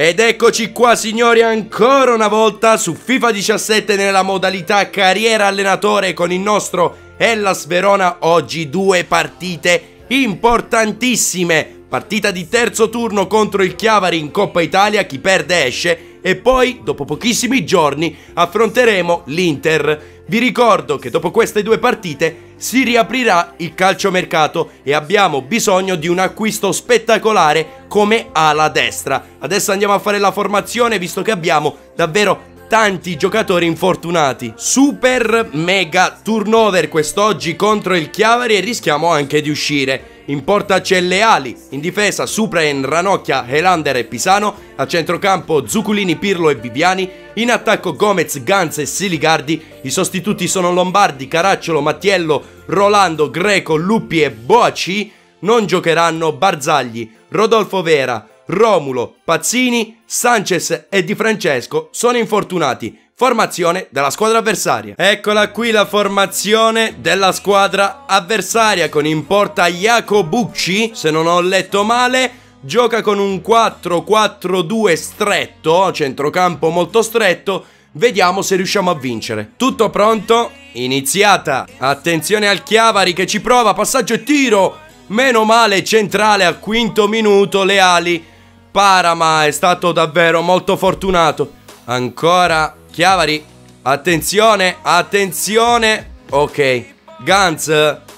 Ed eccoci qua signori ancora una volta su FIFA 17 nella modalità carriera allenatore con il nostro Hellas Verona. Oggi due partite importantissime. Partita di terzo turno contro il Chiavari in Coppa Italia, chi perde esce. E poi dopo pochissimi giorni affronteremo l'Inter vi ricordo che dopo queste due partite si riaprirà il calciomercato e abbiamo bisogno di un acquisto spettacolare come ala destra. Adesso andiamo a fare la formazione visto che abbiamo davvero tanti giocatori infortunati. Super mega turnover quest'oggi contro il Chiavari e rischiamo anche di uscire. In porta c'è Leali, in difesa Supraen, Ranocchia, Helander e Pisano, a centrocampo Zuculini, Pirlo e Viviani, in attacco Gomez, Ganz e Siligardi, i sostituti sono Lombardi, Caracciolo, Mattiello, Rolando, Greco, Luppi e Boaci, non giocheranno Barzagli, Rodolfo Vera, Romulo, Pazzini, Sanchez e Di Francesco sono infortunati. Formazione della squadra avversaria. Eccola qui la formazione della squadra avversaria con in porta Jacobucci, se non ho letto male, gioca con un 4-4-2 stretto, centrocampo molto stretto. Vediamo se riusciamo a vincere. Tutto pronto? Iniziata. Attenzione al Chiavari che ci prova, passaggio e tiro. Meno male centrale al quinto minuto, le ali Parama è stato davvero molto fortunato. Ancora Chiavari. Attenzione, attenzione. Ok. Gantz,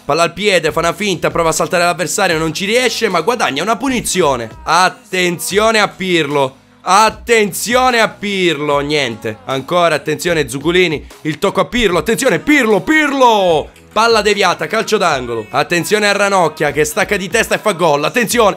palla al piede, fa una finta, prova a saltare l'avversario, non ci riesce, ma guadagna una punizione. Attenzione a Pirlo. Attenzione a Pirlo, niente. Ancora attenzione Zuculini, il tocco a Pirlo, attenzione Pirlo, Pirlo! Palla deviata, calcio d'angolo. Attenzione a Ranocchia che stacca di testa e fa gol. Attenzione.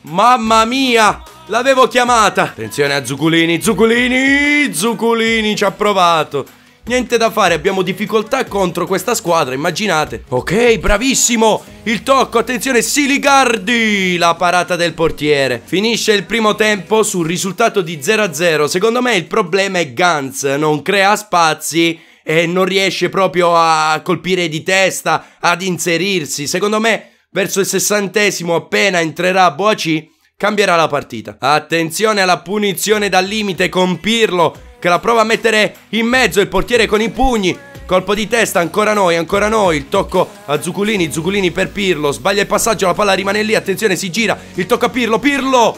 Mamma mia! L'avevo chiamata! Attenzione a Zuculini, Zuculini! Zuculini ci ha provato! Niente da fare, abbiamo difficoltà contro questa squadra, immaginate. Ok, bravissimo! Il tocco, attenzione, Siligardi! La parata del portiere. Finisce il primo tempo sul risultato di 0-0. Secondo me il problema è Gantz, non crea spazi e non riesce proprio a colpire di testa, ad inserirsi. Secondo me verso il sessantesimo appena entrerà Boaci cambierà la partita. Attenzione alla punizione dal limite con Pirlo che la prova a mettere in mezzo il portiere con i pugni. Colpo di testa, ancora noi, ancora noi. Il tocco a Zuculini, Zuculini per Pirlo. Sbaglia il passaggio, la palla rimane lì. Attenzione, si gira. Il tocco a Pirlo, Pirlo!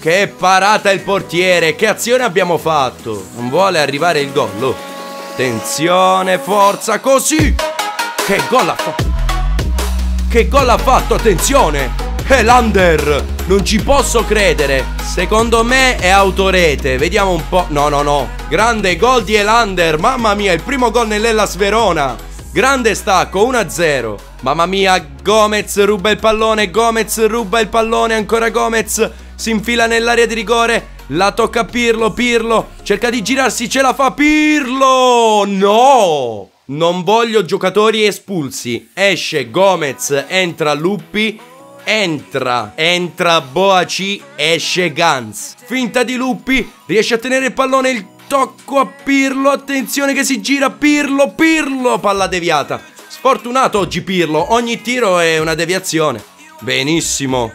Che parata il portiere, che azione abbiamo fatto? Non vuole arrivare il gol. Oh. Attenzione, forza, così! Che gol ha fatto! Che gol ha fatto, attenzione! Helander! Non ci posso credere! Secondo me è autorete, vediamo un po'... No, no, no! Grande gol di Helander! Mamma mia, il primo gol nell'Ellas Verona! Grande stacco, 1-0! Mamma mia, Gomez ruba il pallone, Gomez ruba il pallone, ancora Gomez si infila nell'area di rigore, la tocca a Pirlo, Pirlo cerca di girarsi, ce la fa Pirlo! No! Non voglio giocatori espulsi. Esce Gomez, entra Luppi, entra, entra Boaci, esce Gans. Finta di Luppi, riesce a tenere il pallone, il tocco a Pirlo, attenzione che si gira, Pirlo, Pirlo, palla deviata. Sfortunato oggi Pirlo, ogni tiro è una deviazione. Benissimo.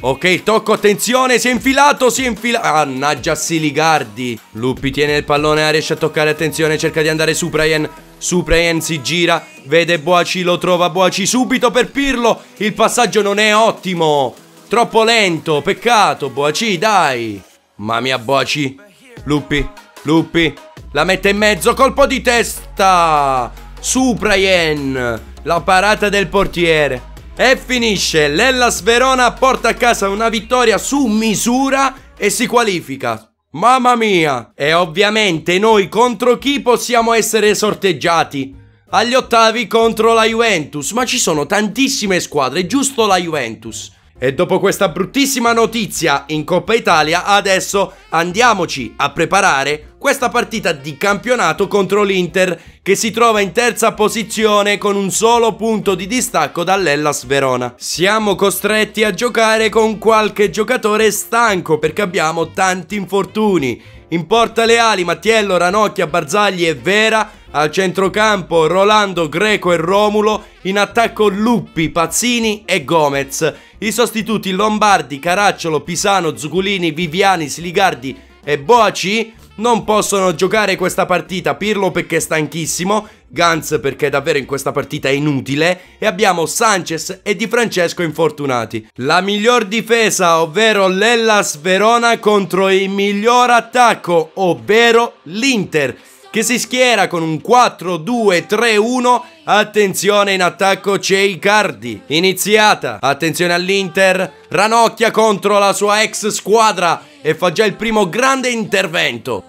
Ok, tocco, attenzione, si è infilato, si è infilato. Annaggia Siligardi. Luppi tiene il pallone, riesce a toccare, attenzione, cerca di andare su Brian. Su Brian si gira, vede Boaci, lo trova Boaci subito per Pirlo. Il passaggio non è ottimo. Troppo lento, peccato, Boaci, dai. Mamma mia, Boaci. Luppi, Luppi. La mette in mezzo, colpo di testa. Su Brian. La parata del portiere. E finisce, l'Ellas Verona porta a casa una vittoria su misura e si qualifica. Mamma mia! E ovviamente noi contro chi possiamo essere sorteggiati? Agli ottavi contro la Juventus, ma ci sono tantissime squadre, giusto la Juventus. E dopo questa bruttissima notizia in Coppa Italia, adesso andiamoci a preparare questa partita di campionato contro l'Inter che si trova in terza posizione con un solo punto di distacco dall'Ellas Verona. Siamo costretti a giocare con qualche giocatore stanco perché abbiamo tanti infortuni. In porta le ali Mattiello, Ranocchia, Barzagli e Vera Al centrocampo Rolando, Greco e Romulo, in attacco Luppi, Pazzini e Gomez. I sostituti Lombardi, Caracciolo, Pisano, Zuculini, Viviani, Siligardi e Boaci non possono giocare questa partita. Pirlo perché è stanchissimo, Gantz perché davvero in questa partita è inutile e abbiamo Sanchez e Di Francesco infortunati. La miglior difesa, ovvero l'Ellas Verona contro il miglior attacco, ovvero l'Inter che si schiera con un 4-2-3-1. Attenzione in attacco c'è Icardi. Iniziata. Attenzione all'Inter. Ranocchia contro la sua ex squadra e fa già il primo grande intervento.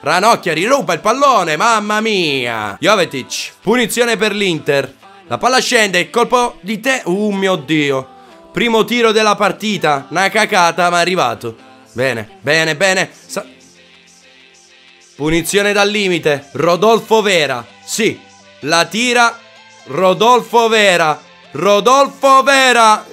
Ranocchia riruba il pallone, mamma mia. Jovetic, punizione per l'Inter. La palla scende, colpo di te. Uh mio Dio. Primo tiro della partita, una cacata ma è arrivato. Bene, bene, bene. Sa Punizione dal limite. Rodolfo Vera. Sì, la tira Rodolfo Vera. Rodolfo Vera.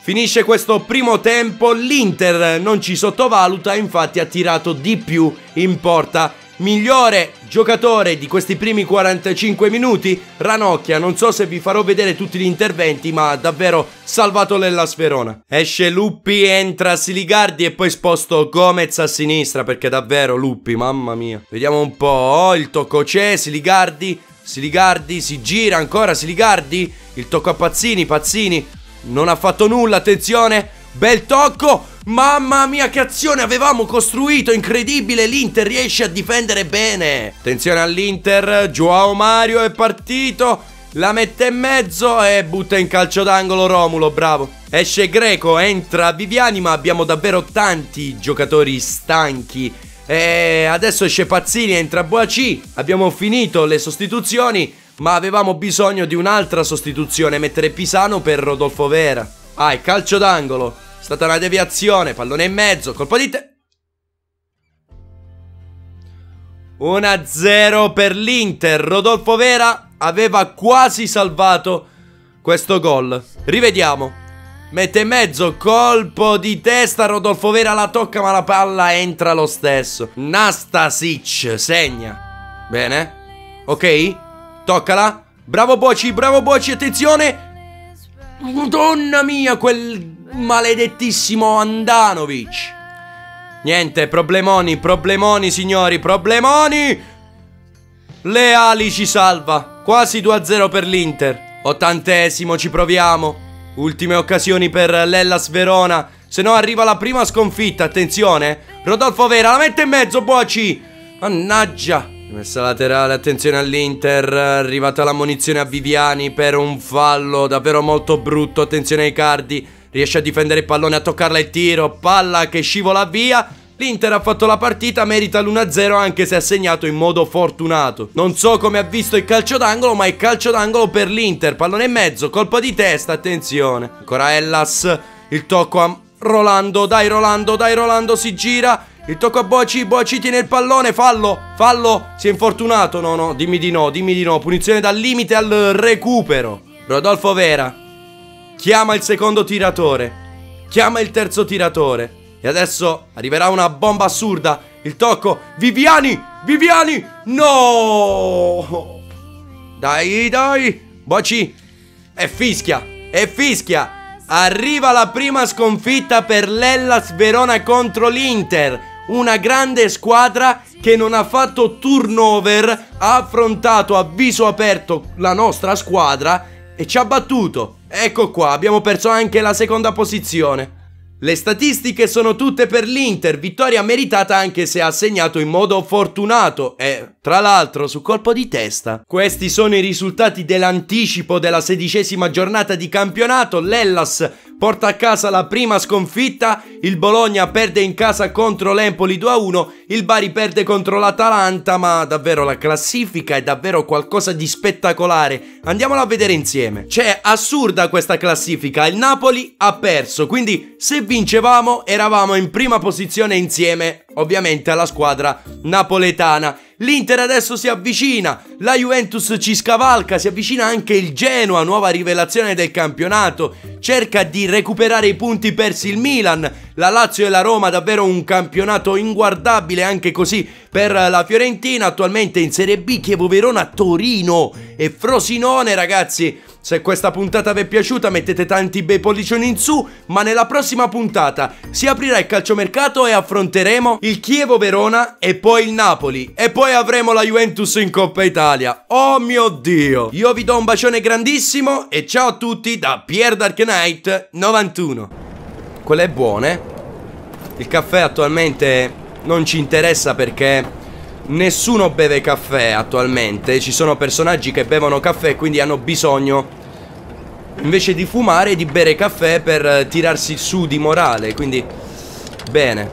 Finisce questo primo tempo, l'Inter non ci sottovaluta, infatti ha tirato di più in porta. Migliore giocatore di questi primi 45 minuti, Ranocchia. Non so se vi farò vedere tutti gli interventi, ma ha davvero salvato l'Ellas Verona. Esce Luppi, entra Siligardi e poi sposto Gomez a sinistra perché davvero Luppi, mamma mia. Vediamo un po', il tocco c'è, Siligardi, Siligardi, si gira ancora Siligardi, il tocco a Pazzini, Pazzini non ha fatto nulla, attenzione. Bel tocco. Mamma mia che azione avevamo costruito, incredibile, l'Inter riesce a difendere bene. Attenzione all'Inter, Joao Mario è partito, la mette in mezzo e butta in calcio d'angolo Romulo, bravo. Esce Greco, entra Viviani, ma abbiamo davvero tanti giocatori stanchi. E adesso esce Pazzini, entra Boaci, abbiamo finito le sostituzioni ma avevamo bisogno di un'altra sostituzione, mettere Pisano per Rodolfo Vera. Ah, il calcio d'angolo. È stata una deviazione, pallone in mezzo, colpo di te... 1-0 per l'Inter. Rodolfo Vera aveva quasi salvato questo gol. Rivediamo. Mette in mezzo, colpo di testa, Rodolfo Vera la tocca ma la palla entra lo stesso. Nastasic segna. Bene. Ok. Toccala. Bravo Boci, bravo Boci, attenzione. Madonna mia, quel maledettissimo Andanovic. Niente, problemoni, problemoni signori, problemoni. Le ali ci salva. Quasi 2-0 per l'Inter. Ottantesimo, ci proviamo. Ultime occasioni per l'Ellas Verona. Se no arriva la prima sconfitta, attenzione. Rodolfo Vera la mette in mezzo, Boci. Mannaggia. Messa laterale, attenzione all'Inter, arrivata la munizione a Viviani per un fallo davvero molto brutto, attenzione ai cardi, riesce a difendere il pallone, a toccarla il tiro, palla che scivola via, L'Inter ha fatto la partita, merita l'1-0 anche se ha segnato in modo fortunato. Non so come ha visto il calcio d'angolo, ma è calcio d'angolo per l'Inter. Pallone in mezzo, colpo di testa, attenzione. Ancora Ellas, il tocco a Rolando, dai Rolando, dai Rolando, si gira. Il tocco a Boci, Boci tiene il pallone, fallo, fallo, si è infortunato, no no, dimmi di no, dimmi di no, punizione dal limite al recupero. Rodolfo Vera chiama il secondo tiratore, chiama il terzo tiratore. E adesso arriverà una bomba assurda, il tocco, Viviani, Viviani, no! Dai, dai, Boci, è fischia, è fischia. Arriva la prima sconfitta per l'Ellas Verona contro l'Inter. Una grande squadra che non ha fatto turnover, ha affrontato a viso aperto la nostra squadra e ci ha battuto. Ecco qua, abbiamo perso anche la seconda posizione. Le statistiche sono tutte per l'Inter, vittoria meritata anche se ha segnato in modo fortunato e, tra l'altro, su colpo di testa. Questi sono i risultati dell'anticipo della sedicesima giornata di campionato. L'Ellas porta a casa la prima sconfitta, il Bologna perde in casa contro l'Empoli 2-1, il Bari perde contro l'Atalanta, ma davvero la classifica è davvero qualcosa di spettacolare. Andiamola a vedere insieme. C'è assurda questa classifica, il Napoli ha perso, quindi se vincevamo eravamo in prima posizione insieme ovviamente alla squadra napoletana. L'Inter adesso si avvicina, la Juventus ci scavalca, si avvicina anche il Genoa, nuova rivelazione del campionato. cerca di recuperare i punti persi il Milan, la Lazio e la Roma davvero un campionato inguardabile anche così per la Fiorentina, attualmente in Serie B Chievo Verona, Torino e Frosinone ragazzi. Se questa puntata vi è piaciuta mettete tanti bei pollicioni in su, ma nella prossima puntata si aprirà il calciomercato e affronteremo il Chievo Verona e poi il Napoli e poi avremo la Juventus in Coppa Italia. Oh mio Dio! Io vi do un bacione grandissimo e ciao a tutti da Pier Dark Knight 91. Quelle buone. Il caffè attualmente non ci interessa perché nessuno beve caffè attualmente. Ci sono personaggi che bevono caffè e quindi hanno bisogno invece di fumare di bere caffè per tirarsi su di morale. Quindi bene.